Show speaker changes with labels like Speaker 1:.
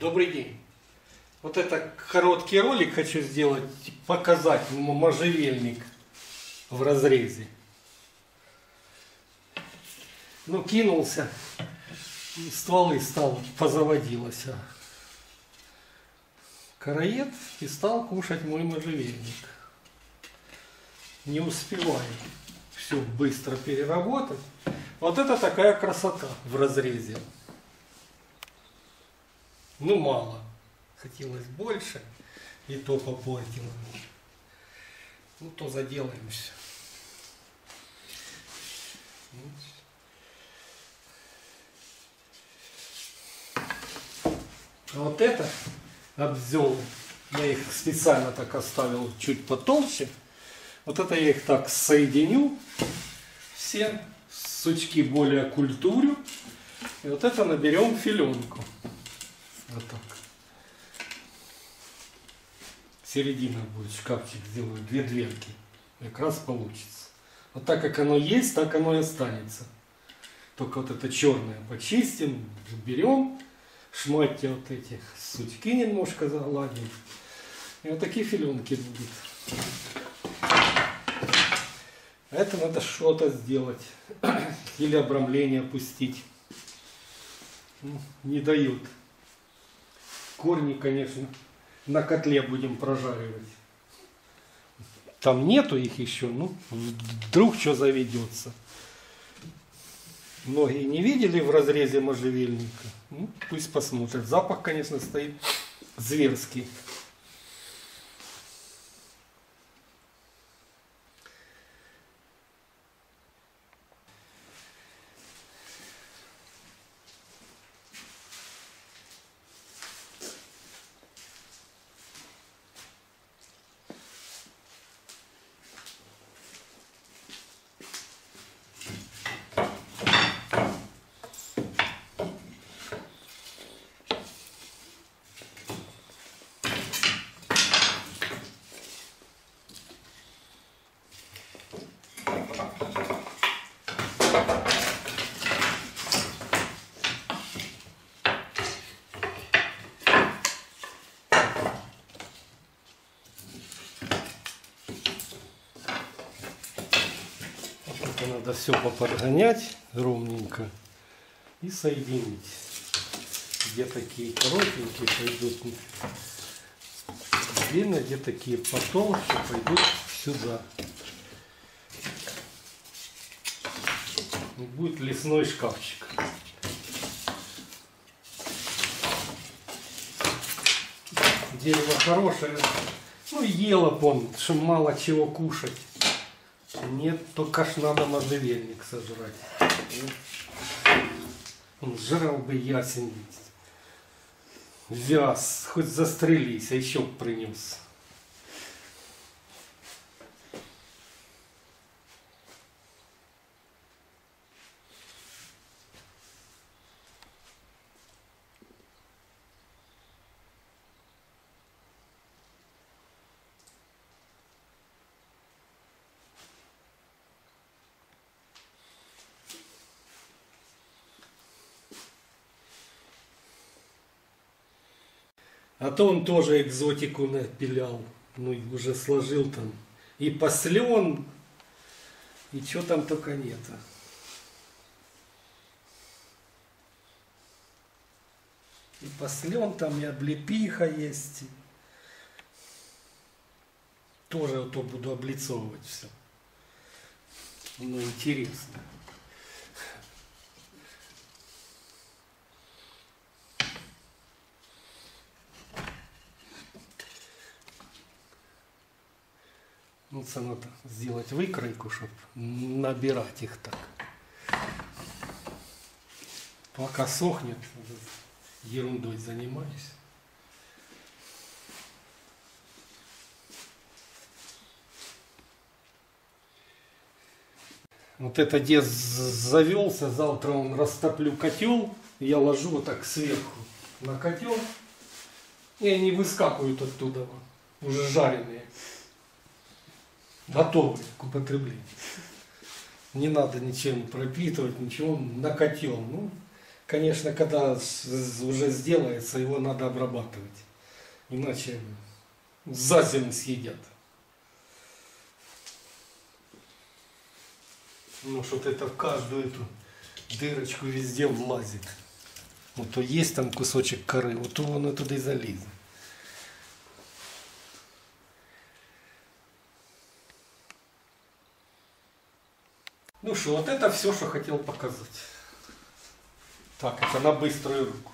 Speaker 1: Добрый день. Вот это короткий ролик хочу сделать, показать можжевельник в разрезе. Ну, кинулся, стволы стал, позаводилось. а. Короед и стал кушать мой можжевельник. Не успеваю все быстро переработать. Вот это такая красота в разрезе. Ну, мало. Хотелось больше, и то попортило. Ну, то заделаемся. А вот это обзел, я их специально так оставил чуть потолще. Вот это я их так соединю, все сучки более культурю. И вот это наберем филенку. Вот так. Середина будет, шкафчик сделаю, две дверки. Как раз получится. Вот так как оно есть, так оно и останется. Только вот это черное почистим, берем, шматьте вот эти сучки немножко загладим. И вот такие филенки будут. Это надо что-то сделать. Или обрамление пустить. Ну, Не дают. Корни, конечно, на котле будем прожаривать. Там нету их еще, ну, вдруг что заведется. Многие не видели в разрезе можжевельника. Ну, пусть посмотрят. Запах, конечно, стоит зверский. Это надо все поподгонять ровненько и соединить. Где такие коротенькие пойдут длинные, где такие потолще пойдут сюда. Будет лесной шкафчик. Дерево хорошее. Ну, ела он, что мало чего кушать. Нет, только ж надо можжевельник сожрать. Он жрал бы ясень. Вяз, хоть застрелись, а еще принес. А то он тоже экзотику напилял. Ну, и уже сложил там. И послен, и что там только нет. И послен там, и облепиха есть. Тоже то буду облицовывать все. Ну, интересно. Ну, це надо сделать выкройку, чтобы набирать их так. Пока сохнет, ерундой занимаюсь. Вот это дед завелся, завтра он растоплю котел, я ложу вот так сверху на котел, и они выскакивают оттуда, уже жареные готовые к употреблению. Не надо ничем пропитывать, ничего на котел. Ну, Конечно, когда уже сделается, его надо обрабатывать. Иначе за зиму съедят. Ну, что-то это в каждую эту дырочку везде влазит. Вот то есть там кусочек коры, вот то воно туда и залезет. Ну что, вот это все, что хотел показать. Так, это на быструю руку.